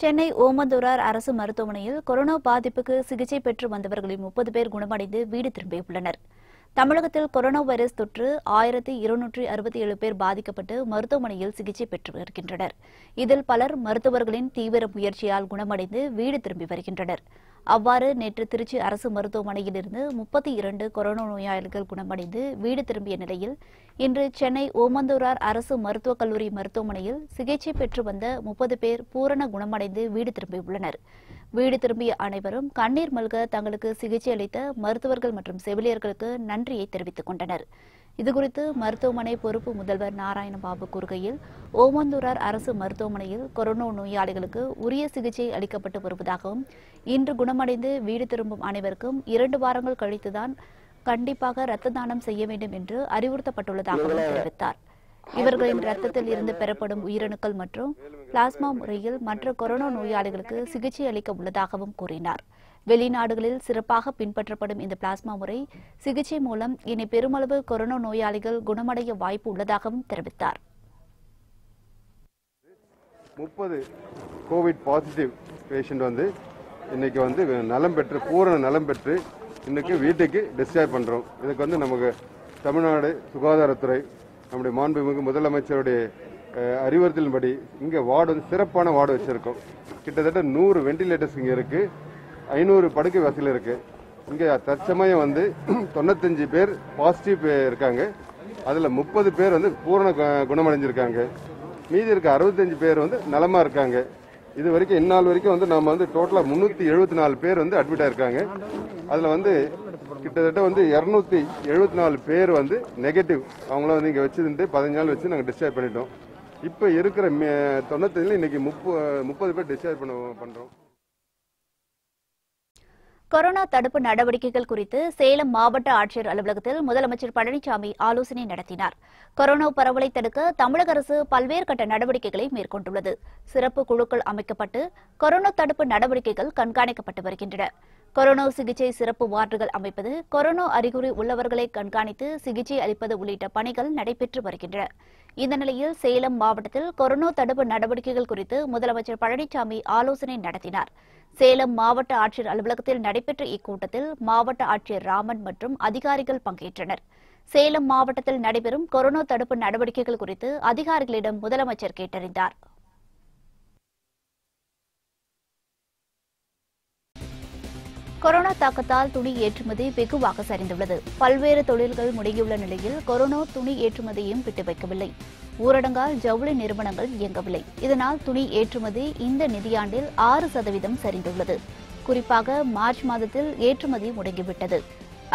சென்னை ஓமந்தூரார் அரசு மருத்துவமனையில் கொரோனா பாதிப்புக்கு சிகிச்சை பெற்று வந்தவர்களில் முப்பது பேர் குணமடைந்து வீடு திரும்பியுள்ளனர். தமிழகத்தில் கொரோனா வைரஸ் தொற்று ஆயிரத்தி இருநூற்றி அறுபத்தி ஏழு பேர் பாதிக்கப்பட்டு மருத்துவமனையில் சிகிச்சை பெற்று வருகின்றனர். இதில் பலர் மருத்துவர்களின் தீவிர முயற்சியால் குணமடைந்து வீடு திரும்பி வருகின்றனர். அவ்வாறு நேற்று திருச்சி அரசு மருத்துவமனையில் இருந்து முப்பத்தி இரண்டு கொரோனா நோயாளிகள் குணமடைந்து வீடு திரும்பிய நிலையில் இன்று சென்னை ஓமந்தூரார் அரசு மருத்துவக் கல்லூரி மருத்துவமனையில் சிகிச்சை பெற்று வந்த முப்பது பேர் பூரண குணமடைந்து வீடு திரும்பியுள்ளனர். வீடு திரும்பிய அனைவரும் கண்ணீர் மல்க தங்களுக்கு சிகிச்சை அளித்த மருத்துவர்கள் மற்றும் செவிலியர்களுக்கு நன்றியை தெரிவித்துக் கொண்டனா் இதுகுறித்து மருத்துவமனை பொறுப்பு முதல்வர் நாராயணபாபு கூறுகையில் ஓமந்தூரார் அரசு மருத்துவமனையில் கொரோனா நோயாளிகளுக்கு உரிய சிகிச்சை அளிக்கப்பட்டு வருவதாகவும் இன்று குணமடைந்து வீடு திரும்பும் அனைவருக்கும் இரண்டு வாரங்கள் கழித்துதான் கண்டிப்பாக ரத்த தானம் செய்ய வேண்டும் என்று அறிவுறுத்தப்பட்டுள்ளதாகவும் தெரிவித்தார். இவர்களின் ரத்தத்தில் இருந்து பெறப்படும் உயிரணுக்கள் மற்றும் பிளாஸ்மா முறையில் மற்ற கொரோனா நோயாளிகளுக்கு சிகிச்சை அளிக்க உள்ளதாகவும் கூறினார். வெளிநாடுகளில் சிறப்பாக பின்பற்றப்படும் இந்த பிளாஸ்மா முறை சிகிச்சை மூலம் இனி பெருமளவு கொரோனா நோயாளிகள் குணமடைய வாய்ப்பு உள்ளதாகவும் தெரிவித்தார். முப்பது கோவிட் பாசிட்டிவ் பேஷண்ட் வந்து இன்னைக்கு வந்து நலம் பெற்று பூரண நலம் பெற்று இன்னைக்கு வீட்டுக்கு டிஸ்சார்ஜ் பண்றோம். இதுக்கு வந்து நமக்கு தமிழ்நாடு சுகாதாரத்துறை நம்முடைய மாண்புமிகு முதலமைச்சருடைய அறிவுறுத்தலின்படி இங்கே வார்டு வந்து சிறப்பான வார்டு வச்சிருக்கோம். கிட்டத்தட்ட நூறு வெண்டிலேட்டர்ஸ் இங்கே இருக்குது ஐநூறு படுக்கை வசதியில் இருக்கு. இங்கே தற்சமயம் வந்து தொண்ணூத்தஞ்சு பேர் பாசிட்டிவ் இருக்காங்க. அதில் முப்பது பேர் வந்து பூரண கு- குணமடைஞ்சிருக்காங்க. மீதி இருக்க அறுபத்தஞ்சு பேர் வந்து நலமா இருக்காங்க. இது வரைக்கும் இந்நாள் வரைக்கும் வந்து நம்ம வந்து டோட்டலாக முந்நூற்றி எழுபத்தி நாலு பேர் வந்து அட்மிட் ஆயிருக்காங்க. அதில் வந்து கிட்டத்தட்ட வந்து இரநூத்தி எழுபத்தி நாலு பேர் வந்து நெகட்டிவ் அவங்கள வந்து இங்கே வச்சுருந்து பதினஞ்சு நாள் வச்சு நாங்கள் டிஸ்சார்ஜ் பண்ணிட்டோம். இப்போ இருக்கிற மே- இன்னைக்கு முப்பது முப்பது பேர் டிஸ்சார்ஜ் பண்ண பண்ணுறோம் கொரோனா தடுப்பு நடவடிக்கைகள் குறித்து சேலம் மாவட்ட ஆட்சியர் அலுவலகத்தில் முதலமைச்சர் பழனிசாமி ஆலோசனை நடத்தினார். கொரோனா பரவலை தடுக்க தமிழக அரசு பல்வேறு கட்ட நடவடிக்கைகளை மேற்கொண்டுள்ளது. சிறப்பு குழுக்கள் அமைக்கப்பட்டு கொரோனா தடுப்பு நடவடிக்கைகள் கண்காணிக்கப்பட்டு வருகின்றன. கொரோனா சிகிச்சை சிறப்பு வார்டுகள் அமைப்பது கொரோனா அறிகுறி உள்ளவர்களை கண்காணித்து சிகிச்சை அளிப்பது உள்ளிட்ட பணிகள் நடைபெற்று வருகின்றன. இந்த நிலையில் சேலம் மாவட்டத்தில் கொரோனா தடுப்பு நடவடிக்கைகள் குறித்து முதலமைச்சர் பழனிசாமி ஆலோசனை நடத்தினார். சேலம் மாவட்ட ஆட்சியர் அலுவலகத்தில் நடைபெற்ற இக்கூட்டத்தில் மாவட்ட ஆட்சியர் ராமன் மற்றும் அதிகாரிகள் பங்கேற்றனர். சேலம் மாவட்டத்தில் நடைபெறும் கொரோனா தடுப்பு நடவடிக்கைகள் குறித்து அதிகாரிகளிடம் முதலமைச்சர் கேட்டறிந்தார். கொரோனா தாக்கத்தால் துணி ஏற்றுமதி வெகுவாக சரிந்துள்ளது. பல்வேறு தொழில்கள் முடங்கியுள்ள நிலையில் கொரோனா துணி ஏற்றுமதியும் விட்டு வைக்கவில்லை. ஊரடங்கால் ஜவுளி நிறுவனங்கள் இயங்கவில்லை. இதனால் துணி ஏற்றுமதி இந்த நிதியாண்டில் ஆறு சதவீதம் சரிந்துள்ளது. குறிப்பாக மார்ச் மாதத்தில் ஏற்றுமதி முடங்கிவிட்டது.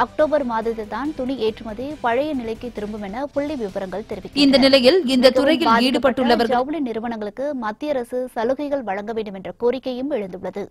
அக்டோபர் மாதத்தில் தான் துணி ஏற்றுமதி பழைய நிலைக்கு திரும்பும் என புள்ளி விவரங்கள் தெரிவிக்கின்றன. இந்த நிலையில் இந்த துறையில் ஈடுபட்டுள்ளவர்கள் ஜவுளி நிறுவனங்களுக்கு மத்திய அரசு சலுகைகள் வழங்க வேண்டும் என்ற கோரிக்கையும் எழுந்துள்ளது.